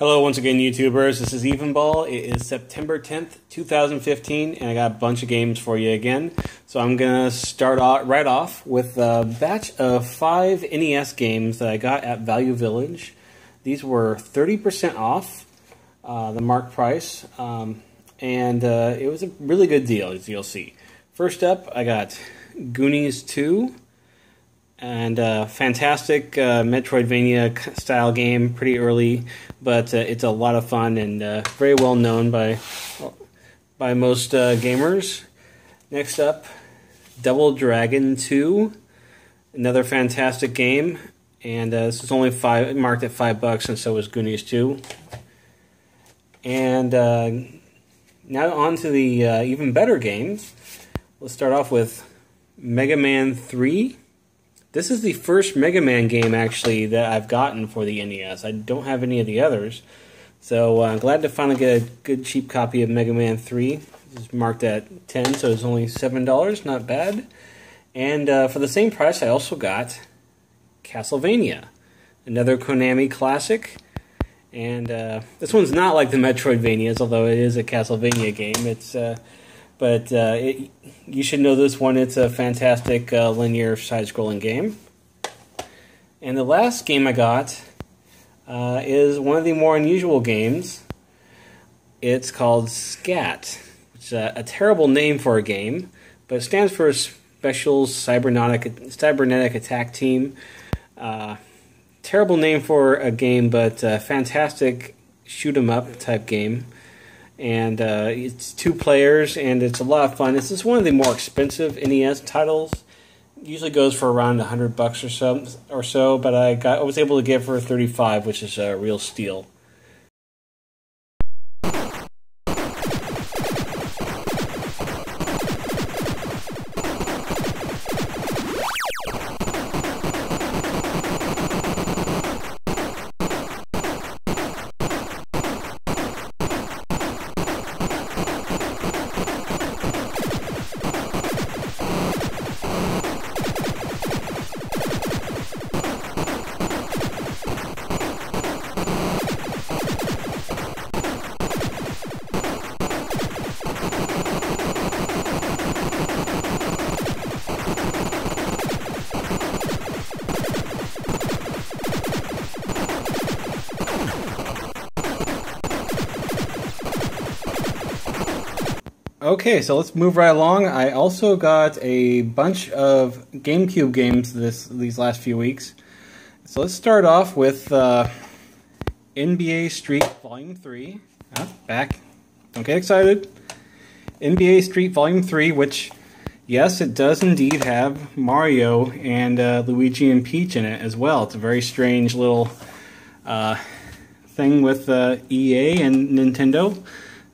Hello, once again, YouTubers. This is Evenball. It is September 10th, 2015, and I got a bunch of games for you again. So I'm going to start off, right off with a batch of five NES games that I got at Value Village. These were 30% off uh, the mark price, um, and uh, it was a really good deal, as you'll see. First up, I got Goonies 2 and uh, fantastic uh, Metroidvania style game, pretty early, but uh, it's a lot of fun and uh, very well known by by most uh, gamers. Next up, Double Dragon Two, another fantastic game, and uh, this is only five marked at five bucks, and so is Goonies Two. And now on to the even better games. Let's start off with Mega Man Three. This is the first Mega Man game actually that I've gotten for the NES. I don't have any of the others. So uh, I'm glad to finally get a good cheap copy of Mega Man 3. It's marked at 10, so it's only $7, not bad. And uh, for the same price, I also got Castlevania, another Konami classic. And uh, this one's not like the Metroidvanias, although it is a Castlevania game. It's uh, but uh, it, you should know this one. It's a fantastic uh, linear side-scrolling game. And the last game I got uh, is one of the more unusual games. It's called SCAT, is a, a terrible name for a game, but it stands for Special Cybernetic, Cybernetic Attack Team. Uh, terrible name for a game, but fantastic shoot 'em up type game and uh, it's two players, and it's a lot of fun. This is one of the more expensive NES titles. Usually goes for around hundred bucks or so, or so, but I got I was able to get for thirty five, which is a real steal. Okay, so let's move right along. I also got a bunch of GameCube games this these last few weeks. So let's start off with uh, NBA Street Volume 3. Oh, back. Don't get excited. NBA Street Volume 3, which, yes, it does indeed have Mario and uh, Luigi and Peach in it as well. It's a very strange little uh, thing with uh, EA and Nintendo.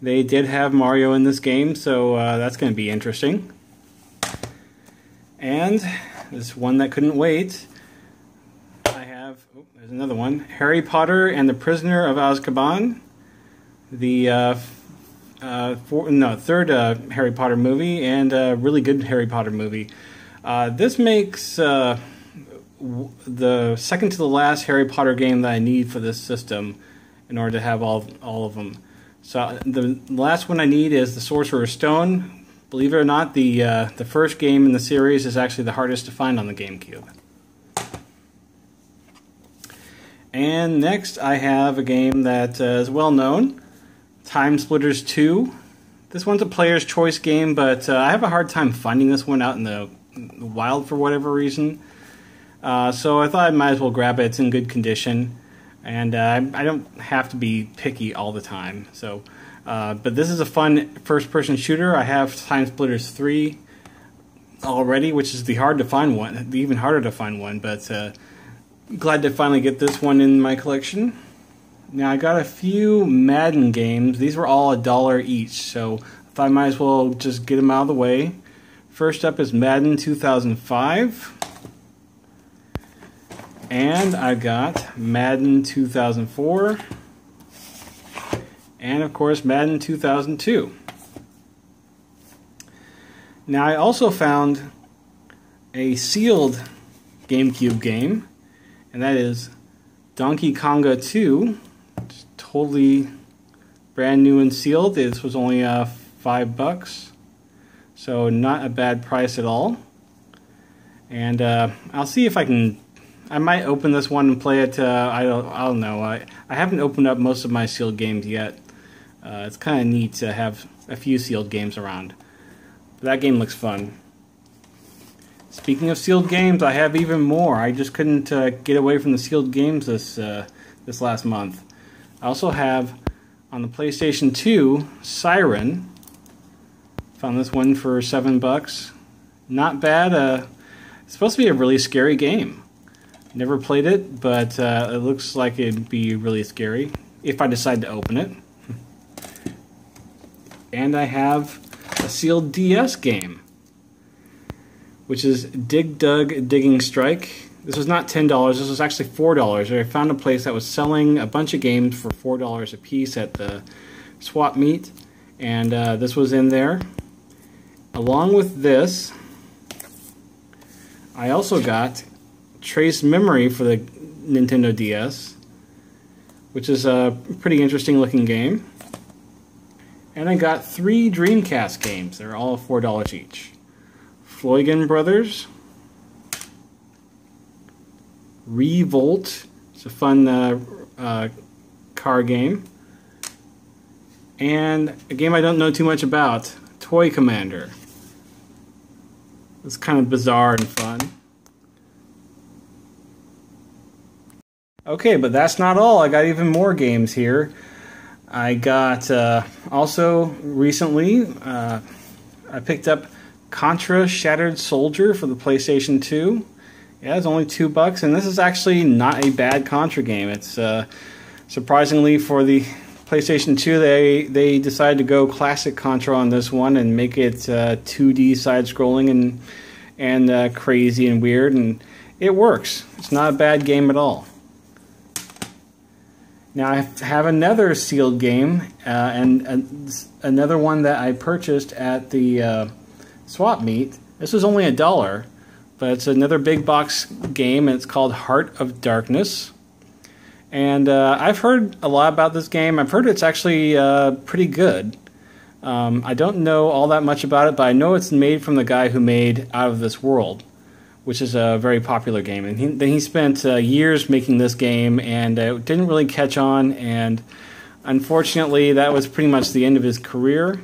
They did have Mario in this game, so uh, that's going to be interesting. And this one that couldn't wait. I have, oh, there's another one Harry Potter and the Prisoner of Azkaban. The uh, uh, four, no, third uh, Harry Potter movie, and a really good Harry Potter movie. Uh, this makes uh, the second to the last Harry Potter game that I need for this system in order to have all, all of them. So the last one I need is the Sorcerer's Stone. Believe it or not, the uh, the first game in the series is actually the hardest to find on the GameCube. And next I have a game that uh, is well known, Time Splitters 2. This one's a player's choice game, but uh, I have a hard time finding this one out in the, wild for whatever reason. Uh, so I thought I might as well grab it. It's in good condition and uh, I don't have to be picky all the time. So, uh, but this is a fun first-person shooter. I have Time Splitters three already, which is the hard to find one, the even harder to find one. But uh, glad to finally get this one in my collection. Now I got a few Madden games. These were all a dollar each, so I might as well just get them out of the way. First up is Madden 2005. And I got Madden 2004. And of course, Madden 2002. Now, I also found a sealed GameCube game, and that is Donkey Konga 2. totally brand new and sealed. This was only uh, five bucks, so not a bad price at all. And uh, I'll see if I can. I might open this one and play it. Uh, I don't. I don't know. I I haven't opened up most of my sealed games yet. Uh, it's kind of neat to have a few sealed games around. But that game looks fun. Speaking of sealed games, I have even more. I just couldn't uh, get away from the sealed games this uh, this last month. I also have on the PlayStation 2 Siren. Found this one for seven bucks. Not bad. Uh, it's supposed to be a really scary game. Never played it, but uh, it looks like it'd be really scary if I decide to open it. and I have a sealed DS game which is Dig Dug Digging Strike. This was not $10, this was actually $4. I found a place that was selling a bunch of games for $4 a piece at the swap meet, and uh, this was in there. Along with this, I also got Trace Memory for the Nintendo DS, which is a pretty interesting looking game. And I got three Dreamcast games. They're all $4 each. Floigan Brothers. Revolt. It's a fun uh, uh, car game. And a game I don't know too much about, Toy Commander. It's kind of bizarre and fun. Okay, but that's not all. I got even more games here. I got uh, also recently, uh, I picked up Contra Shattered Soldier for the PlayStation 2. Yeah, it's only two bucks, and this is actually not a bad Contra game. It's uh, surprisingly for the PlayStation 2, they they decided to go classic Contra on this one and make it uh, 2D side-scrolling and and uh, crazy and weird, and it works. It's not a bad game at all. Now I have another sealed game, uh, and another one that I purchased at the uh, swap meet. This was only a dollar, but it's another big box game, and it's called Heart of Darkness. And uh, I've heard a lot about this game. I've heard it's actually uh, pretty good. Um, I don't know all that much about it, but I know it's made from the guy who made Out of This World, which is a very popular game. And he, then he spent uh, years making this game, and it didn't really catch on. And unfortunately, that was pretty much the end of his career.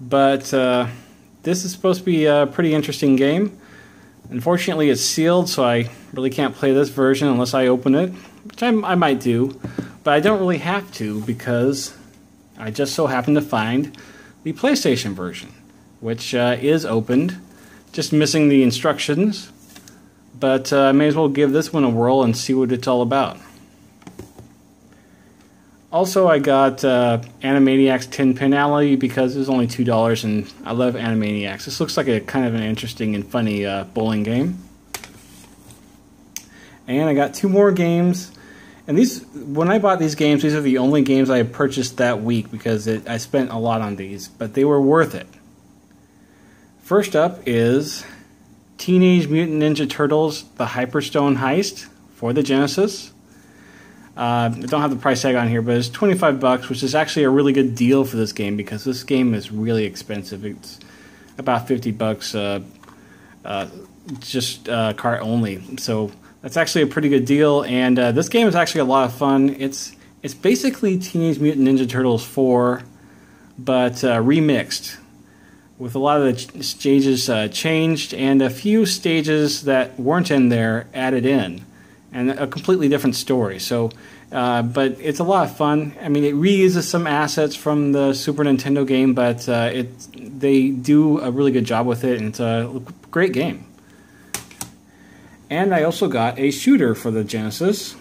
But uh, this is supposed to be a pretty interesting game. Unfortunately, it's sealed, so I really can't play this version unless I open it, which I, I might do. But I don't really have to because I just so happen to find the PlayStation version, which uh, is opened, just missing the instructions. But uh, I may as well give this one a whirl and see what it's all about. Also, I got uh, Animaniacs 10 Pin Alley because it was only $2 and I love Animaniacs. This looks like a kind of an interesting and funny uh, bowling game. And I got two more games. And these, when I bought these games, these are the only games I purchased that week because it, I spent a lot on these, but they were worth it. First up is Teenage Mutant Ninja Turtles The Hyperstone Heist for the Genesis. Uh, I don't have the price tag on here, but it's 25 bucks, which is actually a really good deal for this game because this game is really expensive. It's about 50 bucks uh, uh, just uh, cart only. So that's actually a pretty good deal. And uh, this game is actually a lot of fun. It's it's basically Teenage Mutant Ninja Turtles 4, but uh, remixed with a lot of the stages changed and a few stages that weren't in there added in and a completely different story. So, uh, but it's a lot of fun. I mean, it reuses some assets from the Super Nintendo game, but uh, it they do a really good job with it, and it's a great game. And I also got a shooter for the Genesis,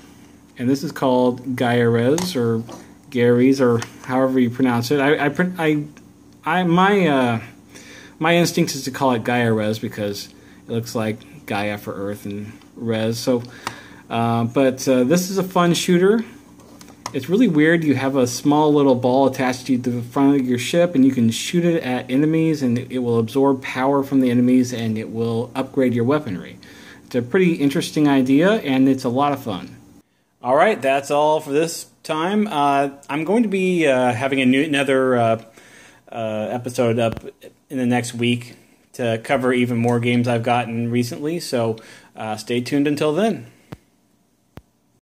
and this is called Gaia-Rez or Gary's or however you pronounce it. I, I, I, I my uh, my instinct is to call it Gaia-Rez because it looks like Gaia for Earth and Res. So uh, but uh, this is a fun shooter. It's really weird. You have a small little ball attached to the front of your ship, and you can shoot it at enemies, and it will absorb power from the enemies, and it will upgrade your weaponry. It's a pretty interesting idea, and it's a lot of fun. All right, that's all for this time. Uh, I'm going to be uh, having a new, another uh, uh, episode up in the next week to cover even more games I've gotten recently. So uh, stay tuned until then.